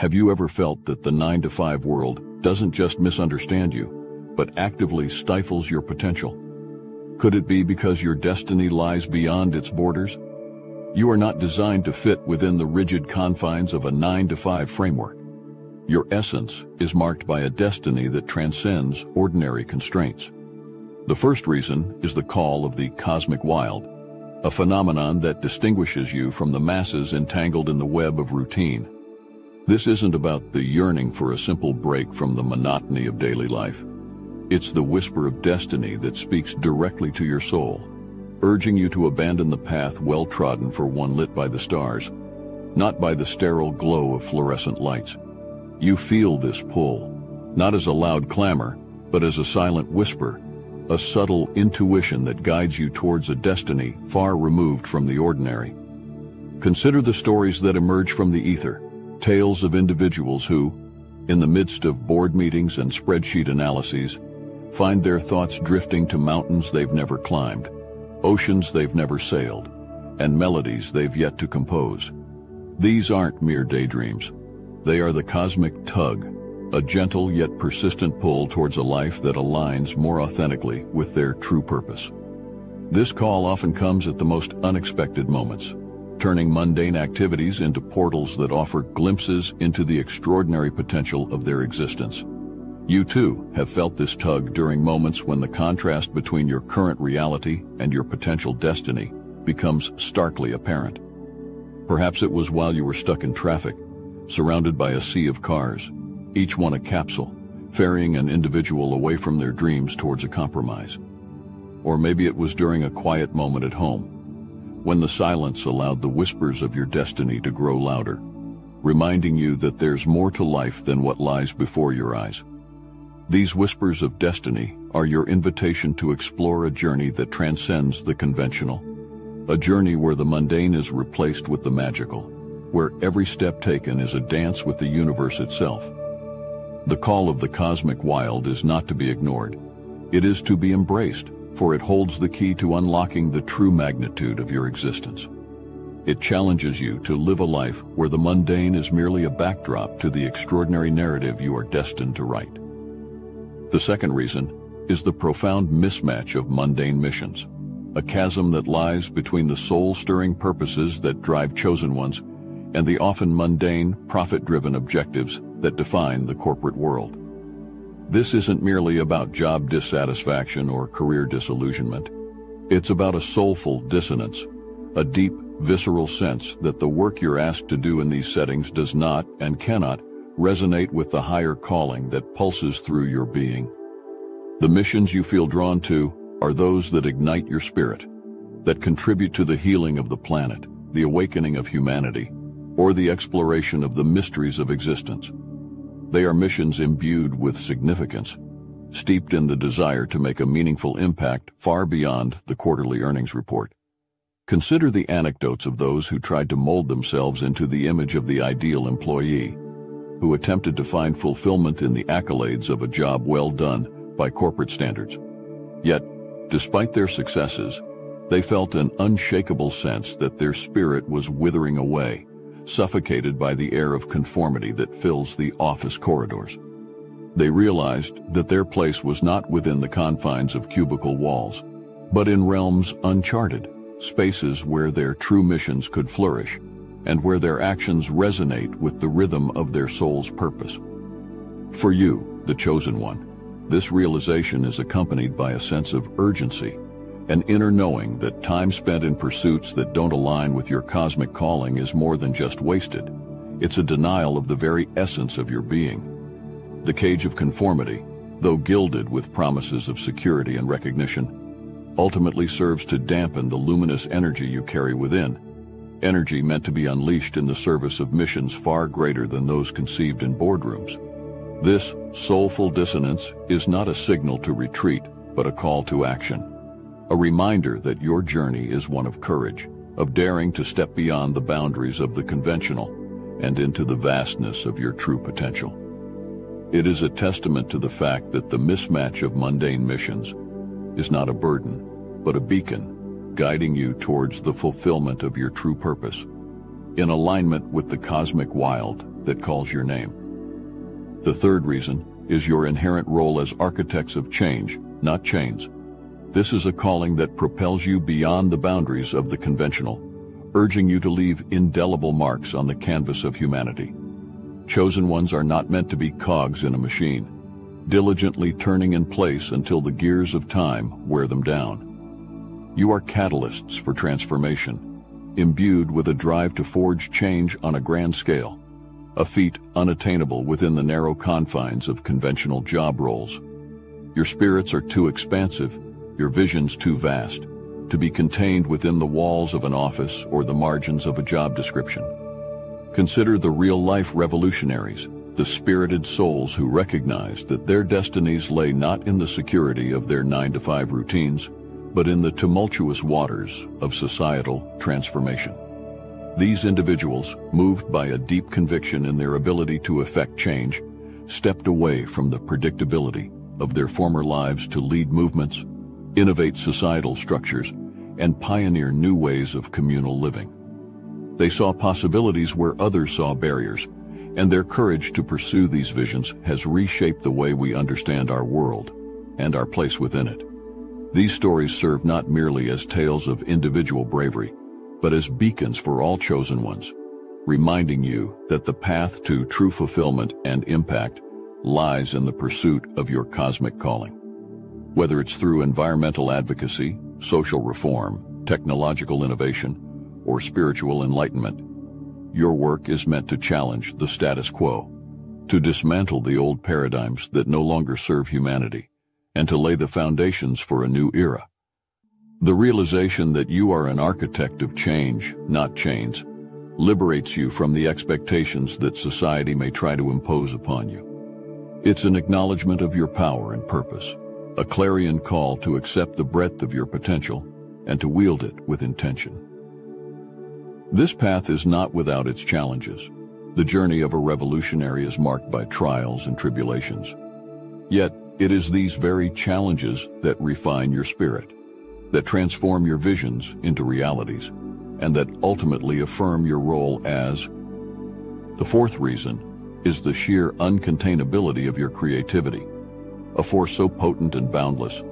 Have you ever felt that the 9 to 5 world doesn't just misunderstand you, but actively stifles your potential? Could it be because your destiny lies beyond its borders? You are not designed to fit within the rigid confines of a 9 to 5 framework. Your essence is marked by a destiny that transcends ordinary constraints. The first reason is the call of the cosmic wild, a phenomenon that distinguishes you from the masses entangled in the web of routine. This isn't about the yearning for a simple break from the monotony of daily life. It's the whisper of destiny that speaks directly to your soul, urging you to abandon the path well trodden for one lit by the stars, not by the sterile glow of fluorescent lights. You feel this pull, not as a loud clamor, but as a silent whisper, a subtle intuition that guides you towards a destiny far removed from the ordinary. Consider the stories that emerge from the ether, tales of individuals who, in the midst of board meetings and spreadsheet analyses, find their thoughts drifting to mountains they've never climbed, oceans they've never sailed, and melodies they've yet to compose. These aren't mere daydreams. They are the cosmic tug, a gentle yet persistent pull towards a life that aligns more authentically with their true purpose. This call often comes at the most unexpected moments, turning mundane activities into portals that offer glimpses into the extraordinary potential of their existence. You too have felt this tug during moments when the contrast between your current reality and your potential destiny becomes starkly apparent. Perhaps it was while you were stuck in traffic, surrounded by a sea of cars, each one a capsule, ferrying an individual away from their dreams towards a compromise. Or maybe it was during a quiet moment at home, when the silence allowed the whispers of your destiny to grow louder, reminding you that there's more to life than what lies before your eyes. These whispers of destiny are your invitation to explore a journey that transcends the conventional, a journey where the mundane is replaced with the magical, where every step taken is a dance with the universe itself. The call of the cosmic wild is not to be ignored. It is to be embraced, for it holds the key to unlocking the true magnitude of your existence. It challenges you to live a life where the mundane is merely a backdrop to the extraordinary narrative you are destined to write. The second reason is the profound mismatch of mundane missions, a chasm that lies between the soul-stirring purposes that drive chosen ones and the often mundane, profit-driven objectives that define the corporate world. This isn't merely about job dissatisfaction or career disillusionment. It's about a soulful dissonance, a deep, visceral sense that the work you're asked to do in these settings does not and cannot resonate with the higher calling that pulses through your being. The missions you feel drawn to are those that ignite your spirit, that contribute to the healing of the planet, the awakening of humanity, or the exploration of the mysteries of existence. They are missions imbued with significance, steeped in the desire to make a meaningful impact far beyond the quarterly earnings report. Consider the anecdotes of those who tried to mold themselves into the image of the ideal employee, who attempted to find fulfillment in the accolades of a job well done by corporate standards. Yet, despite their successes, they felt an unshakable sense that their spirit was withering away, suffocated by the air of conformity that fills the office corridors. They realized that their place was not within the confines of cubicle walls, but in realms uncharted, spaces where their true missions could flourish, and where their actions resonate with the rhythm of their soul's purpose. For you, the chosen one, this realization is accompanied by a sense of urgency an inner knowing that time spent in pursuits that don't align with your cosmic calling is more than just wasted. It's a denial of the very essence of your being. The cage of conformity, though gilded with promises of security and recognition, ultimately serves to dampen the luminous energy you carry within, energy meant to be unleashed in the service of missions far greater than those conceived in boardrooms. This soulful dissonance is not a signal to retreat, but a call to action a reminder that your journey is one of courage, of daring to step beyond the boundaries of the conventional and into the vastness of your true potential. It is a testament to the fact that the mismatch of mundane missions is not a burden, but a beacon guiding you towards the fulfillment of your true purpose. in alignment with the cosmic wild that calls your name. The third reason is your inherent role as architects of change, not chains. This is a calling that propels you beyond the boundaries of the conventional, urging you to leave indelible marks on the canvas of humanity. Chosen ones are not meant to be cogs in a machine, diligently turning in place until the gears of time wear them down. You are catalysts for transformation, imbued with a drive to forge change on a grand scale, a feat unattainable within the narrow confines of conventional job roles. Your spirits are too expansive, your visions too vast, to be contained within the walls of an office or the margins of a job description. Consider the real-life revolutionaries, the spirited souls who recognized that their destinies lay not in the security of their 9-to-5 routines, but in the tumultuous waters of societal transformation. These individuals, moved by a deep conviction in their ability to effect change, stepped away from the predictability of their former lives to lead movements, innovate societal structures, and pioneer new ways of communal living. They saw possibilities where others saw barriers, and their courage to pursue these visions has reshaped the way we understand our world and our place within it. These stories serve not merely as tales of individual bravery, but as beacons for all chosen ones, reminding you that the path to true fulfillment and impact lies in the pursuit of your cosmic calling. Whether it's through environmental advocacy, social reform, technological innovation, or spiritual enlightenment, your work is meant to challenge the status quo, to dismantle the old paradigms that no longer serve humanity, and to lay the foundations for a new era. The realization that you are an architect of change, not chains, liberates you from the expectations that society may try to impose upon you. It's an acknowledgement of your power and purpose, a clarion call to accept the breadth of your potential and to wield it with intention. This path is not without its challenges. The journey of a revolutionary is marked by trials and tribulations. Yet, it is these very challenges that refine your spirit, that transform your visions into realities, and that ultimately affirm your role as. The fourth reason is the sheer uncontainability of your creativity a force so potent and boundless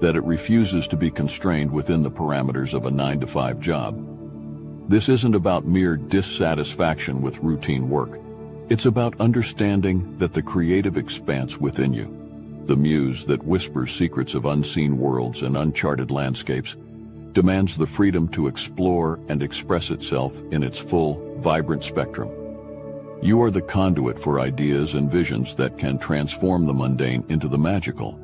that it refuses to be constrained within the parameters of a 9-to-5 job. This isn't about mere dissatisfaction with routine work. It's about understanding that the creative expanse within you, the muse that whispers secrets of unseen worlds and uncharted landscapes, demands the freedom to explore and express itself in its full, vibrant spectrum. You are the conduit for ideas and visions that can transform the mundane into the magical,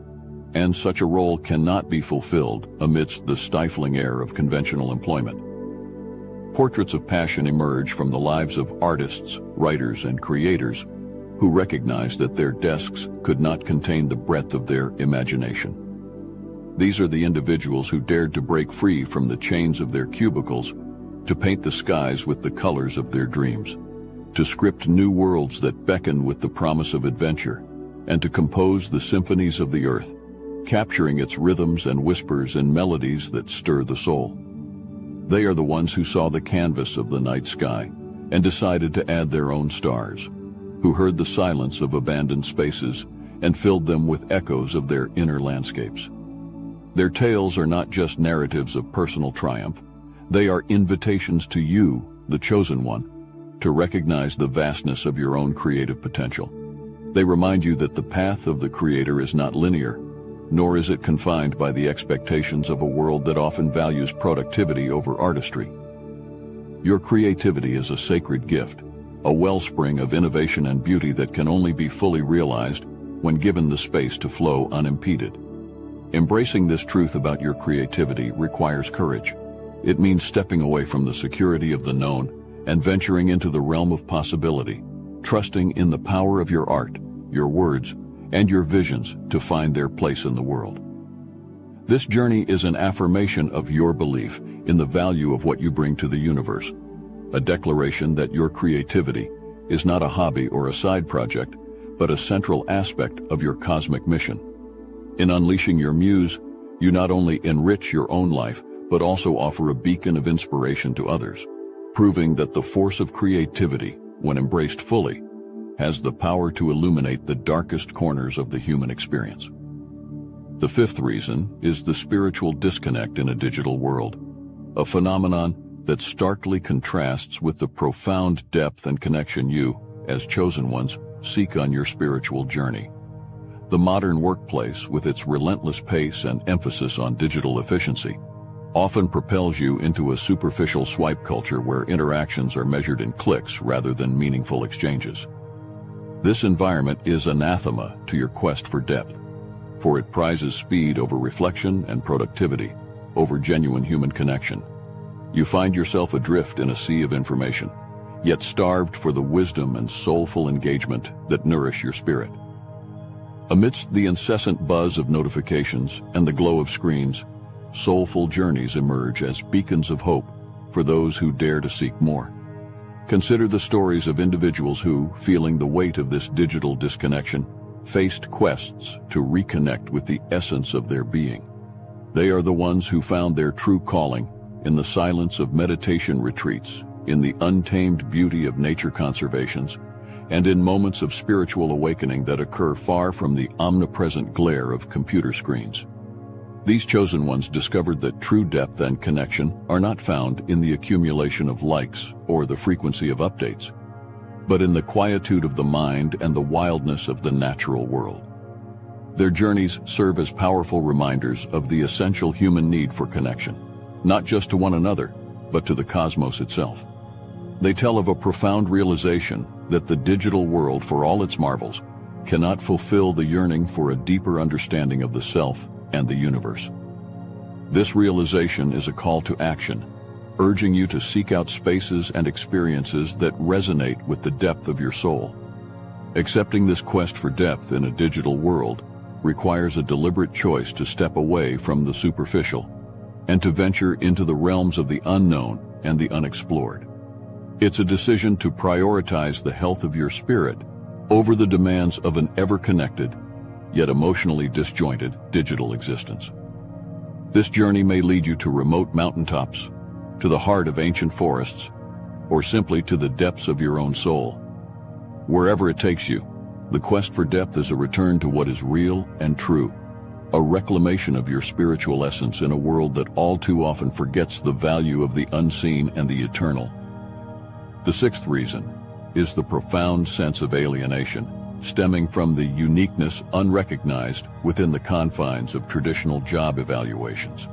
and such a role cannot be fulfilled amidst the stifling air of conventional employment. Portraits of passion emerge from the lives of artists, writers, and creators who recognize that their desks could not contain the breadth of their imagination. These are the individuals who dared to break free from the chains of their cubicles to paint the skies with the colors of their dreams to script new worlds that beckon with the promise of adventure, and to compose the symphonies of the earth, capturing its rhythms and whispers and melodies that stir the soul. They are the ones who saw the canvas of the night sky and decided to add their own stars, who heard the silence of abandoned spaces and filled them with echoes of their inner landscapes. Their tales are not just narratives of personal triumph, they are invitations to you, the chosen one, to recognize the vastness of your own creative potential. They remind you that the path of the Creator is not linear, nor is it confined by the expectations of a world that often values productivity over artistry. Your creativity is a sacred gift, a wellspring of innovation and beauty that can only be fully realized when given the space to flow unimpeded. Embracing this truth about your creativity requires courage. It means stepping away from the security of the known and venturing into the realm of possibility, trusting in the power of your art, your words, and your visions to find their place in the world. This journey is an affirmation of your belief in the value of what you bring to the universe, a declaration that your creativity is not a hobby or a side project, but a central aspect of your cosmic mission. In unleashing your muse, you not only enrich your own life, but also offer a beacon of inspiration to others. Proving that the force of creativity, when embraced fully, has the power to illuminate the darkest corners of the human experience. The fifth reason is the spiritual disconnect in a digital world, a phenomenon that starkly contrasts with the profound depth and connection you, as chosen ones, seek on your spiritual journey. The modern workplace, with its relentless pace and emphasis on digital efficiency, often propels you into a superficial swipe culture where interactions are measured in clicks rather than meaningful exchanges. This environment is anathema to your quest for depth, for it prizes speed over reflection and productivity over genuine human connection. You find yourself adrift in a sea of information, yet starved for the wisdom and soulful engagement that nourish your spirit. Amidst the incessant buzz of notifications and the glow of screens, soulful journeys emerge as beacons of hope for those who dare to seek more. Consider the stories of individuals who, feeling the weight of this digital disconnection, faced quests to reconnect with the essence of their being. They are the ones who found their true calling in the silence of meditation retreats, in the untamed beauty of nature conservations, and in moments of spiritual awakening that occur far from the omnipresent glare of computer screens. These chosen ones discovered that true depth and connection are not found in the accumulation of likes or the frequency of updates, but in the quietude of the mind and the wildness of the natural world. Their journeys serve as powerful reminders of the essential human need for connection, not just to one another, but to the cosmos itself. They tell of a profound realization that the digital world, for all its marvels, cannot fulfill the yearning for a deeper understanding of the self and the universe. This realization is a call to action, urging you to seek out spaces and experiences that resonate with the depth of your soul. Accepting this quest for depth in a digital world requires a deliberate choice to step away from the superficial and to venture into the realms of the unknown and the unexplored. It's a decision to prioritize the health of your spirit over the demands of an ever-connected yet emotionally disjointed digital existence. This journey may lead you to remote mountaintops, to the heart of ancient forests, or simply to the depths of your own soul. Wherever it takes you, the quest for depth is a return to what is real and true, a reclamation of your spiritual essence in a world that all too often forgets the value of the unseen and the eternal. The sixth reason is the profound sense of alienation stemming from the uniqueness unrecognized within the confines of traditional job evaluations.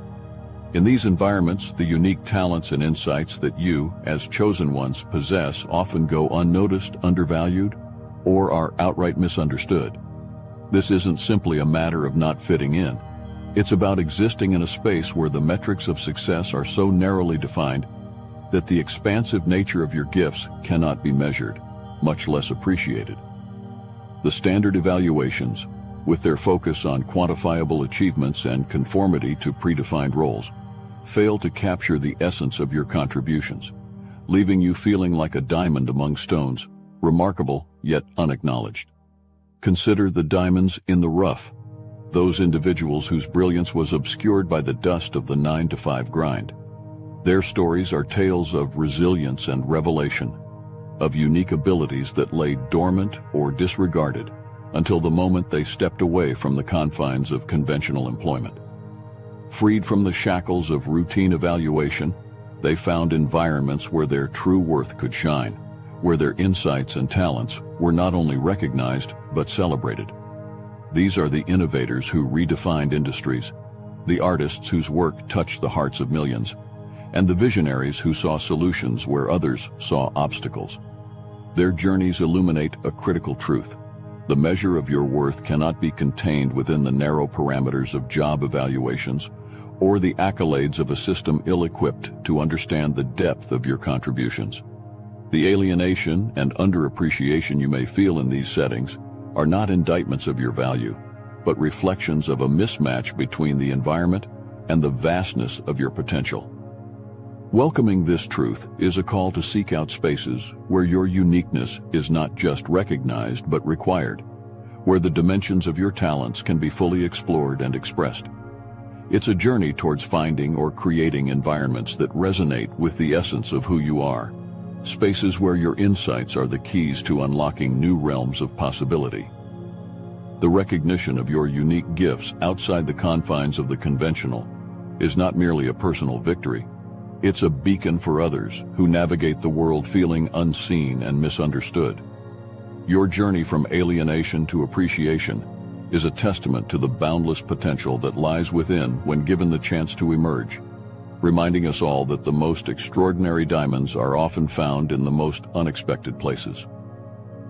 In these environments, the unique talents and insights that you, as chosen ones, possess often go unnoticed, undervalued, or are outright misunderstood. This isn't simply a matter of not fitting in. It's about existing in a space where the metrics of success are so narrowly defined that the expansive nature of your gifts cannot be measured, much less appreciated. The standard evaluations, with their focus on quantifiable achievements and conformity to predefined roles, fail to capture the essence of your contributions, leaving you feeling like a diamond among stones, remarkable yet unacknowledged. Consider the diamonds in the rough, those individuals whose brilliance was obscured by the dust of the 9-to-5 grind. Their stories are tales of resilience and revelation, of unique abilities that lay dormant or disregarded until the moment they stepped away from the confines of conventional employment. Freed from the shackles of routine evaluation, they found environments where their true worth could shine, where their insights and talents were not only recognized but celebrated. These are the innovators who redefined industries, the artists whose work touched the hearts of millions, and the visionaries who saw solutions where others saw obstacles. Their journeys illuminate a critical truth. The measure of your worth cannot be contained within the narrow parameters of job evaluations or the accolades of a system ill-equipped to understand the depth of your contributions. The alienation and underappreciation you may feel in these settings are not indictments of your value, but reflections of a mismatch between the environment and the vastness of your potential. Welcoming this truth is a call to seek out spaces where your uniqueness is not just recognized but required, where the dimensions of your talents can be fully explored and expressed. It's a journey towards finding or creating environments that resonate with the essence of who you are. Spaces where your insights are the keys to unlocking new realms of possibility. The recognition of your unique gifts outside the confines of the conventional is not merely a personal victory. It's a beacon for others who navigate the world feeling unseen and misunderstood. Your journey from alienation to appreciation is a testament to the boundless potential that lies within when given the chance to emerge reminding us all that the most extraordinary diamonds are often found in the most unexpected places.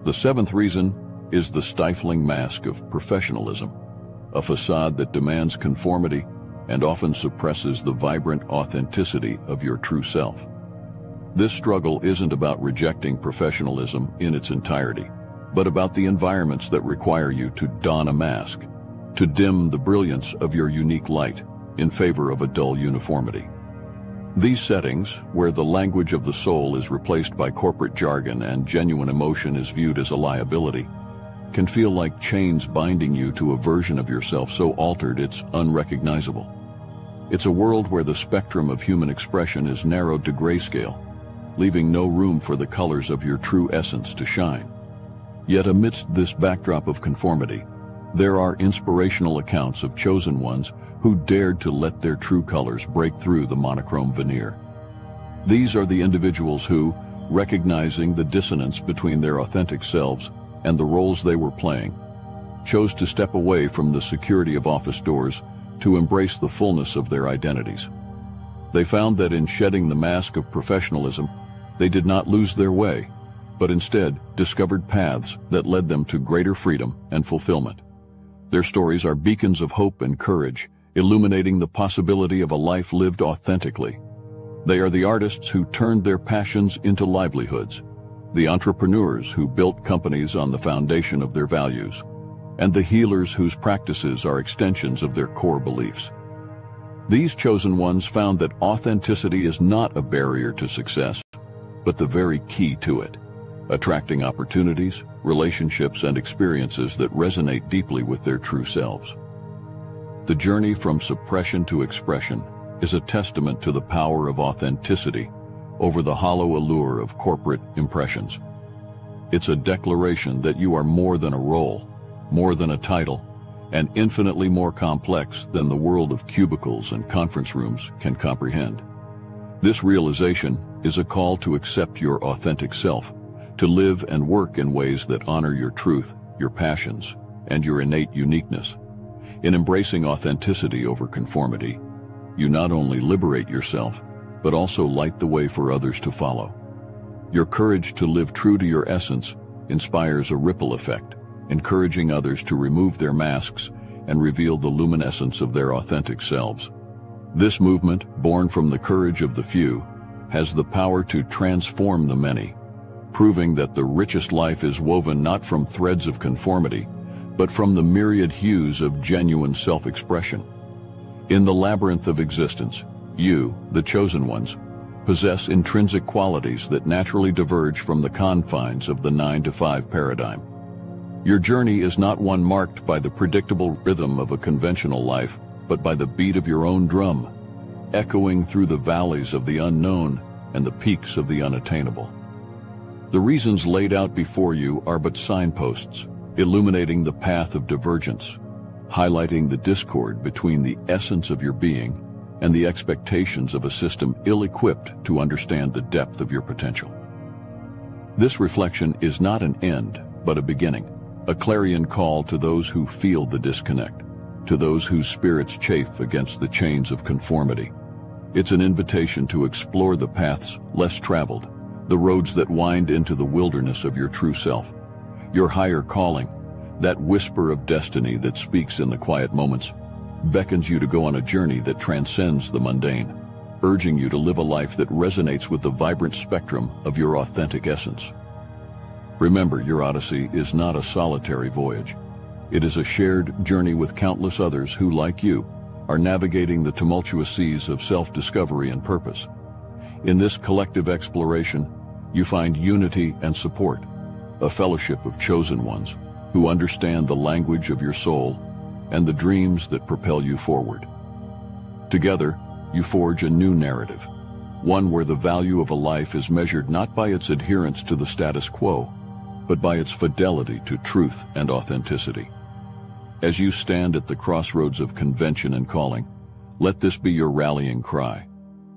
The seventh reason is the stifling mask of professionalism, a facade that demands conformity and often suppresses the vibrant authenticity of your true self. This struggle isn't about rejecting professionalism in its entirety, but about the environments that require you to don a mask, to dim the brilliance of your unique light in favor of a dull uniformity. These settings, where the language of the soul is replaced by corporate jargon and genuine emotion is viewed as a liability, can feel like chains binding you to a version of yourself so altered it's unrecognizable. It's a world where the spectrum of human expression is narrowed to grayscale, leaving no room for the colors of your true essence to shine. Yet amidst this backdrop of conformity, there are inspirational accounts of chosen ones who dared to let their true colors break through the monochrome veneer. These are the individuals who, recognizing the dissonance between their authentic selves and the roles they were playing, chose to step away from the security of office doors to embrace the fullness of their identities. They found that in shedding the mask of professionalism, they did not lose their way, but instead discovered paths that led them to greater freedom and fulfillment. Their stories are beacons of hope and courage, illuminating the possibility of a life lived authentically. They are the artists who turned their passions into livelihoods, the entrepreneurs who built companies on the foundation of their values, and the healers whose practices are extensions of their core beliefs. These chosen ones found that authenticity is not a barrier to success, but the very key to it, attracting opportunities, relationships, and experiences that resonate deeply with their true selves. The journey from suppression to expression is a testament to the power of authenticity over the hollow allure of corporate impressions. It's a declaration that you are more than a role, more than a title, and infinitely more complex than the world of cubicles and conference rooms can comprehend. This realization is a call to accept your authentic self, to live and work in ways that honor your truth, your passions, and your innate uniqueness. In embracing authenticity over conformity, you not only liberate yourself, but also light the way for others to follow. Your courage to live true to your essence inspires a ripple effect, encouraging others to remove their masks and reveal the luminescence of their authentic selves. This movement, born from the courage of the few, has the power to transform the many, proving that the richest life is woven not from threads of conformity, but from the myriad hues of genuine self-expression. In the labyrinth of existence, you, the chosen ones, possess intrinsic qualities that naturally diverge from the confines of the 9 to 5 paradigm. Your journey is not one marked by the predictable rhythm of a conventional life, but by the beat of your own drum, echoing through the valleys of the unknown and the peaks of the unattainable. The reasons laid out before you are but signposts, illuminating the path of divergence, highlighting the discord between the essence of your being and the expectations of a system ill-equipped to understand the depth of your potential. This reflection is not an end, but a beginning, a clarion call to those who feel the disconnect, to those whose spirits chafe against the chains of conformity. It's an invitation to explore the paths less traveled, the roads that wind into the wilderness of your true self, your higher calling, that whisper of destiny that speaks in the quiet moments, beckons you to go on a journey that transcends the mundane, urging you to live a life that resonates with the vibrant spectrum of your authentic essence. Remember, your odyssey is not a solitary voyage. It is a shared journey with countless others who, like you, are navigating the tumultuous seas of self-discovery and purpose. In this collective exploration, you find unity and support, a fellowship of chosen ones who understand the language of your soul and the dreams that propel you forward. Together, you forge a new narrative, one where the value of a life is measured not by its adherence to the status quo, but by its fidelity to truth and authenticity. As you stand at the crossroads of convention and calling, let this be your rallying cry,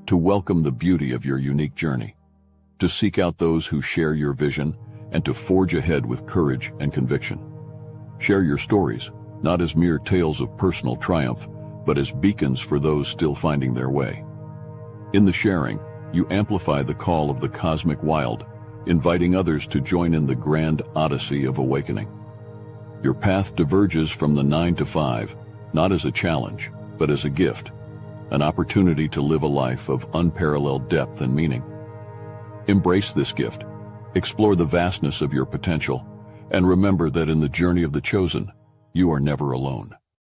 to welcome the beauty of your unique journey, to seek out those who share your vision, and to forge ahead with courage and conviction. Share your stories, not as mere tales of personal triumph, but as beacons for those still finding their way. In the sharing, you amplify the call of the cosmic wild, inviting others to join in the grand odyssey of awakening. Your path diverges from the 9 to 5, not as a challenge, but as a gift, an opportunity to live a life of unparalleled depth and meaning. Embrace this gift, explore the vastness of your potential, and remember that in the journey of the chosen, you are never alone.